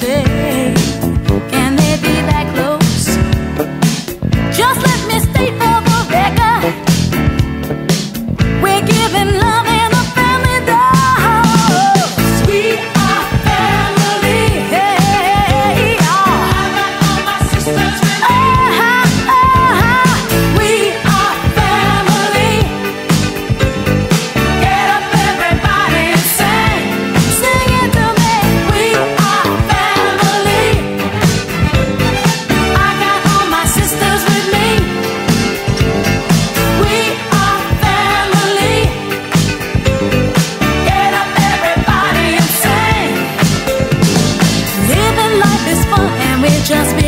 say just be